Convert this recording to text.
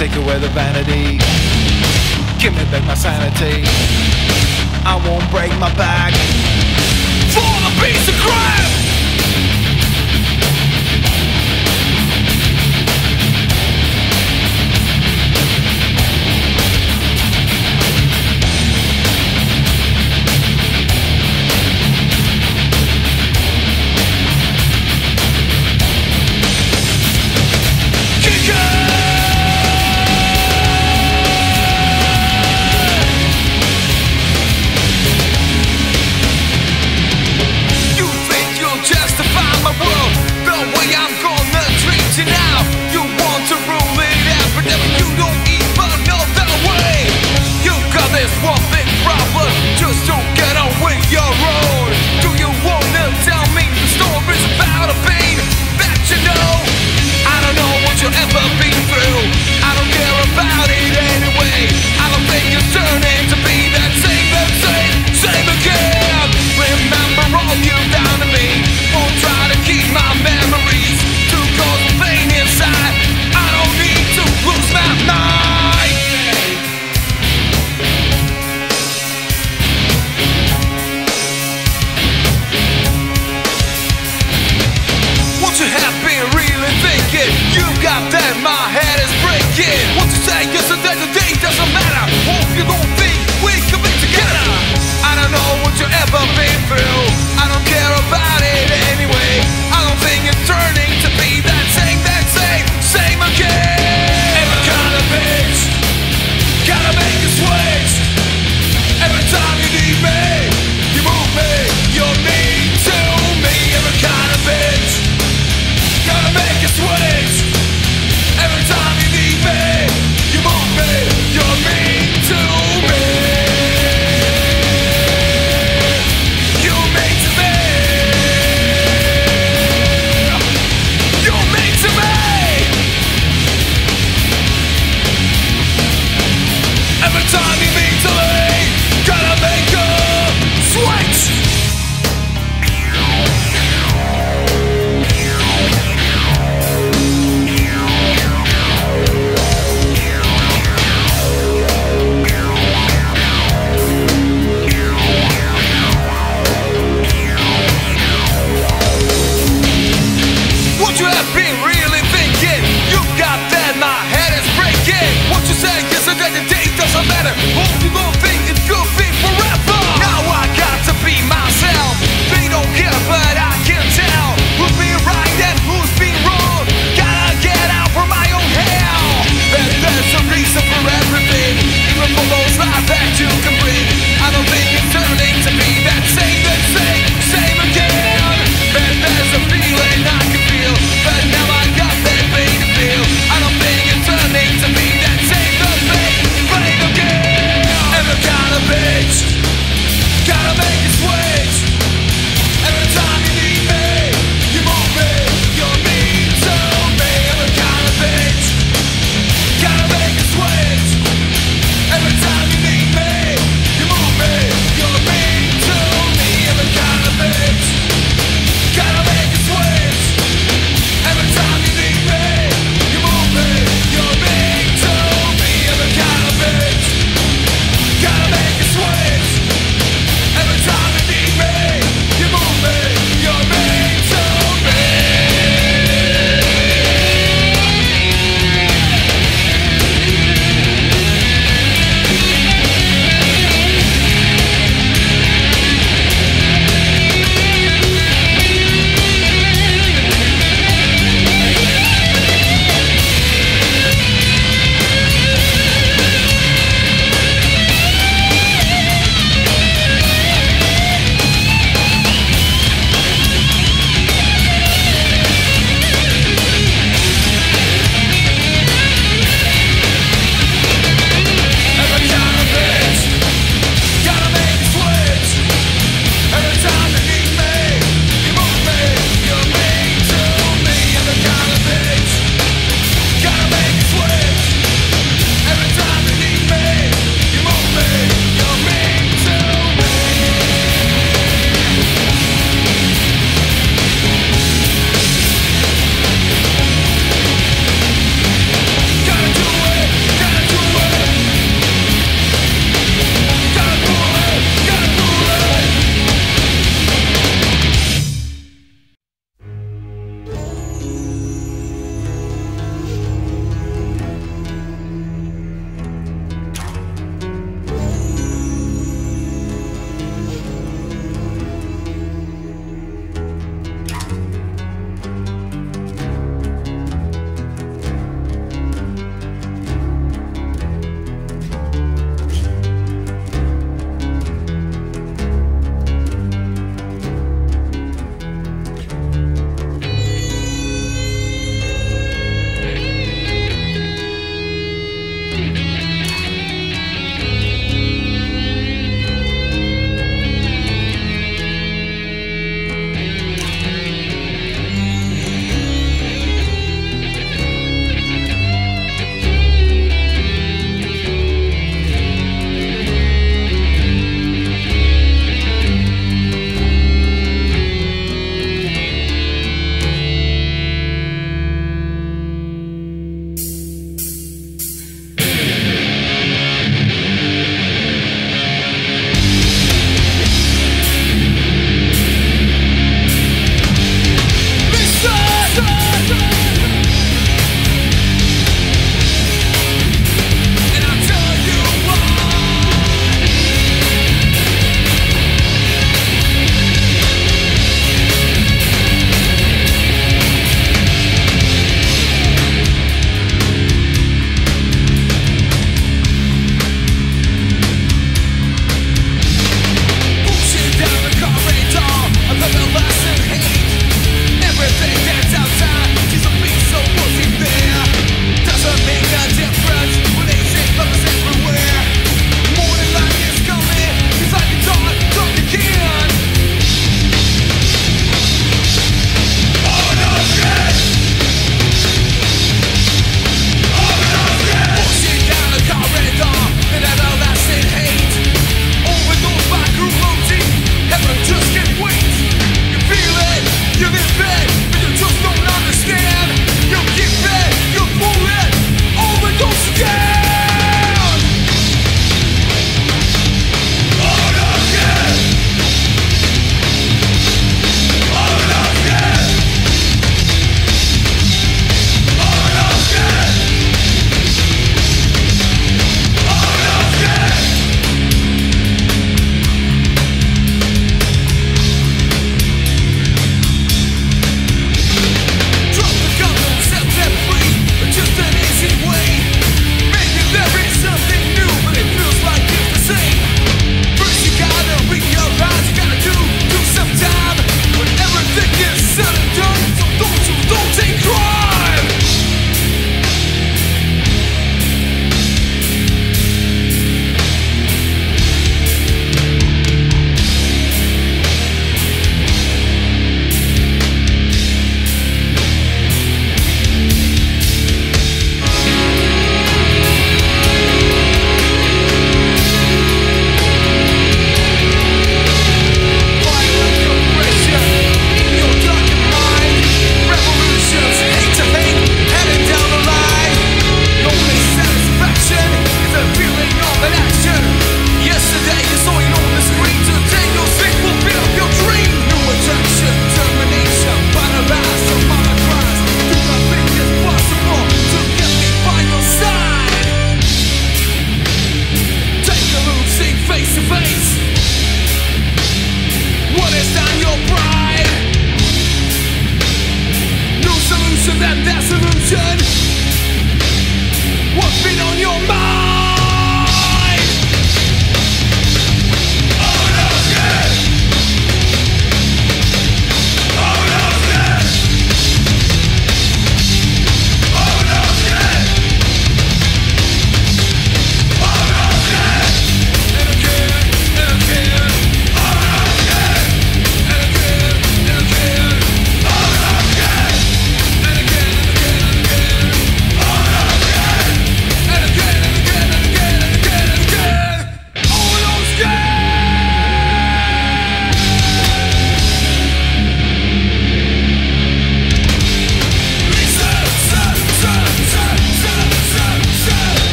Take away the vanity. Give me back my sanity. I won't break my back. For the piece of crap You've got